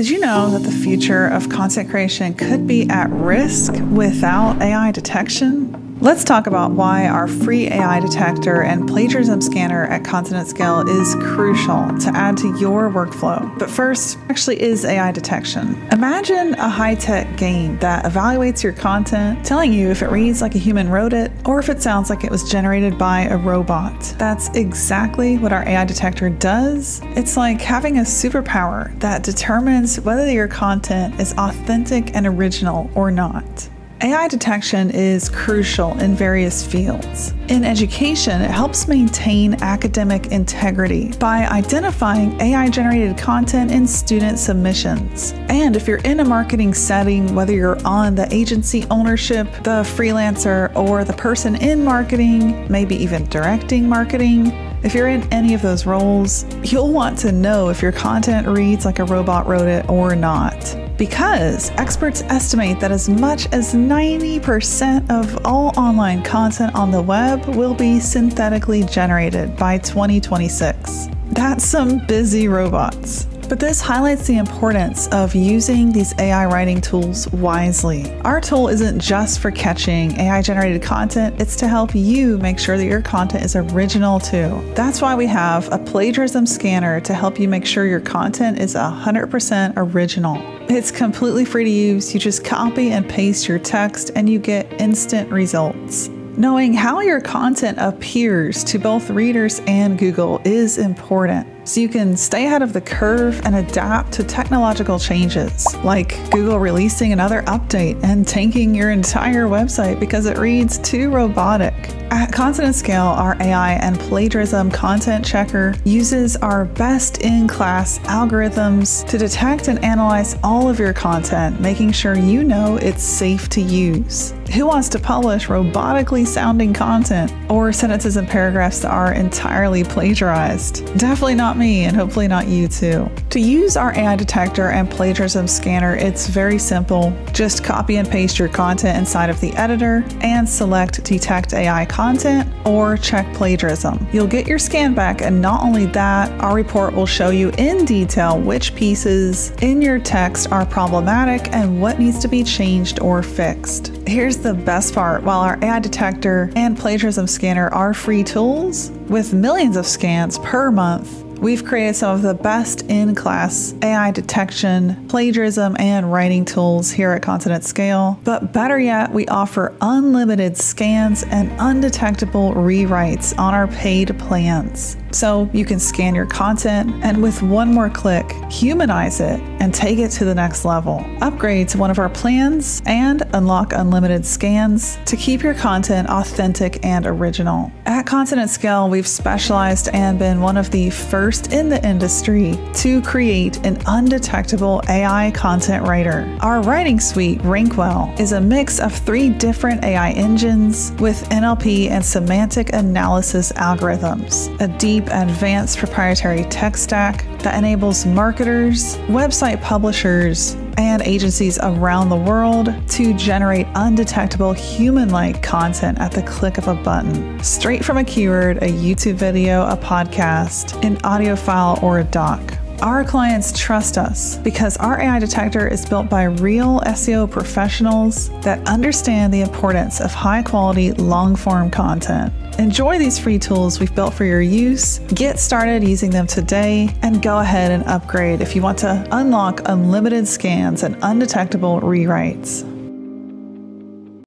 Did you know that the future of content creation could be at risk without AI detection? Let's talk about why our free AI detector and plagiarism scanner at Content at Scale is crucial to add to your workflow. But first, actually is AI detection. Imagine a high-tech game that evaluates your content, telling you if it reads like a human wrote it or if it sounds like it was generated by a robot. That's exactly what our AI detector does. It's like having a superpower that determines whether your content is authentic and original or not. AI detection is crucial in various fields. In education, it helps maintain academic integrity by identifying AI generated content in student submissions. And if you're in a marketing setting, whether you're on the agency ownership, the freelancer, or the person in marketing, maybe even directing marketing, if you're in any of those roles, you'll want to know if your content reads like a robot wrote it or not because experts estimate that as much as 90% of all online content on the web will be synthetically generated by 2026. That's some busy robots. But this highlights the importance of using these AI writing tools wisely. Our tool isn't just for catching AI generated content, it's to help you make sure that your content is original too. That's why we have a plagiarism scanner to help you make sure your content is 100% original. It's completely free to use. You just copy and paste your text and you get instant results. Knowing how your content appears to both readers and Google is important so you can stay ahead of the curve and adapt to technological changes, like Google releasing another update and tanking your entire website because it reads too robotic. At Content Scale, our AI and plagiarism content checker uses our best in class algorithms to detect and analyze all of your content, making sure you know it's safe to use. Who wants to publish robotically sounding content or sentences and paragraphs that are entirely plagiarized? Definitely not me, and hopefully not you too. To use our AI detector and plagiarism scanner, it's very simple. Just copy and paste your content inside of the editor and select Detect AI content or check plagiarism. You'll get your scan back, and not only that, our report will show you in detail which pieces in your text are problematic and what needs to be changed or fixed. Here's the best part while our AI detector and plagiarism scanner are free tools, with millions of scans per month, We've created some of the best in class AI detection, plagiarism, and writing tools here at Content Scale. But better yet, we offer unlimited scans and undetectable rewrites on our paid plans. So you can scan your content and with one more click, humanize it and take it to the next level. Upgrade to one of our plans and unlock unlimited scans to keep your content authentic and original. At Content Scale, we've specialized and been one of the first in the industry to create an undetectable AI content writer. Our writing suite, Rankwell, is a mix of three different AI engines with NLP and semantic analysis algorithms, a deep deep, advanced proprietary tech stack that enables marketers, website publishers, and agencies around the world to generate undetectable human like content at the click of a button, straight from a keyword, a YouTube video, a podcast, an audio file, or a doc. Our clients trust us because our AI detector is built by real SEO professionals that understand the importance of high quality, long form content. Enjoy these free tools we've built for your use. Get started using them today and go ahead and upgrade if you want to unlock unlimited scans and undetectable rewrites.